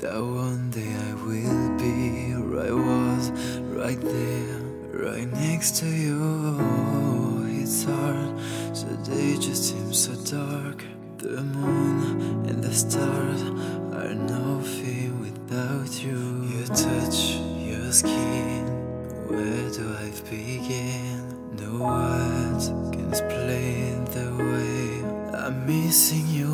That one day I will be where I was, right there, right next to you. It's hard, so they just seems so dark. The moon and the stars are nothing without you. Your touch, your skin, where do I begin? No words can explain the way I'm missing you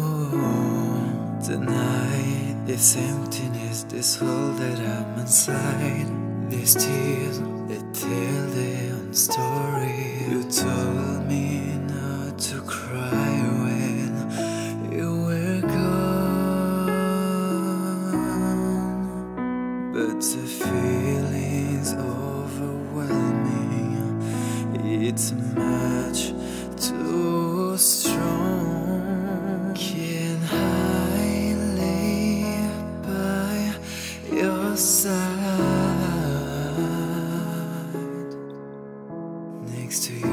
tonight. This emptiness, this hole that I'm inside, these tears, they tell their own story. You told me not to cry when you were gone, but the feeling's overwhelming. It's much too side next to you?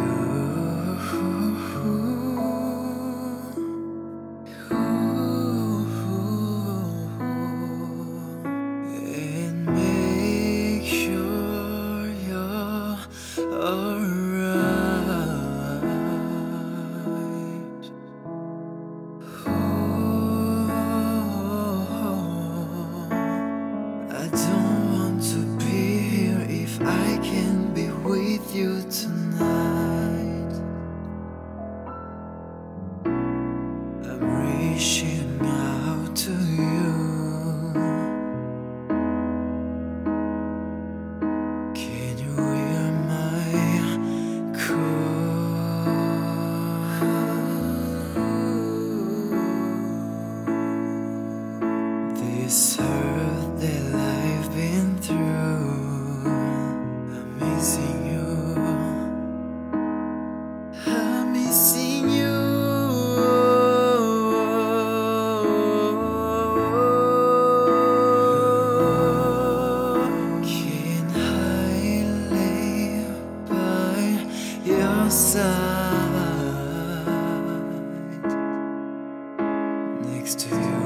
And make sure you're reaching out to you. Can you hear my call? This side next to you.